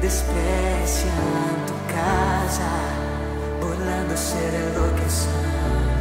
despreciando casa, burlando ser enlouquecendo.